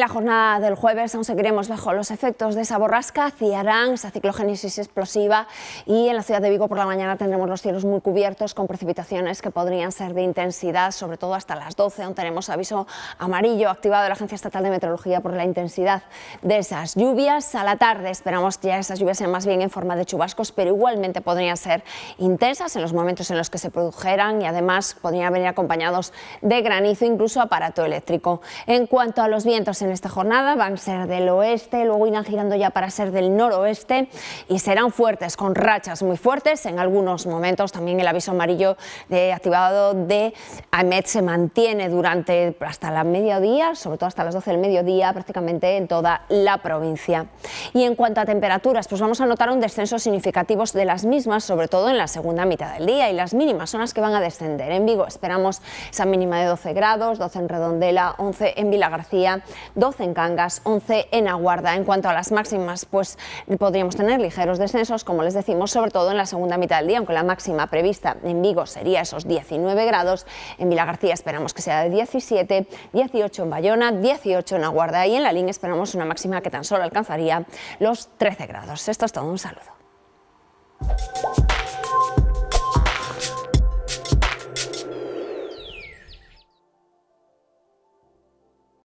la jornada del jueves aún seguiremos bajo los efectos de esa borrasca, Ciarán, esa ciclogénesis explosiva y en la ciudad de Vigo por la mañana tendremos los cielos muy cubiertos con precipitaciones que podrían ser de intensidad, sobre todo hasta las 12, aún tenemos aviso amarillo activado de la Agencia Estatal de Meteorología por la intensidad de esas lluvias. A la tarde esperamos que ya esas lluvias sean más bien en forma de chubascos, pero igualmente podrían ser intensas en los momentos en los que se produjeran y además podrían venir acompañados de granizo, incluso aparato eléctrico. En cuanto a los vientos, en esta jornada van a ser del oeste, luego irán girando ya para ser del noroeste y serán fuertes, con rachas muy fuertes. En algunos momentos también el aviso amarillo de, activado de AMET se mantiene durante hasta la mediodía, sobre todo hasta las 12 del mediodía, prácticamente en toda la provincia. Y en cuanto a temperaturas, pues vamos a notar un descenso significativo de las mismas, sobre todo en la segunda mitad del día, y las mínimas son las que van a descender. En Vigo esperamos esa mínima de 12 grados, 12 en Redondela, 11 en Vila García, 12 en Cangas, 11 en Aguarda. En cuanto a las máximas, pues podríamos tener ligeros descensos, como les decimos, sobre todo en la segunda mitad del día, aunque la máxima prevista en Vigo sería esos 19 grados. En Vila García esperamos que sea de 17, 18 en Bayona, 18 en Aguarda y en la línea esperamos una máxima que tan solo alcanzaría los 13 grados. Esto es todo, un saludo.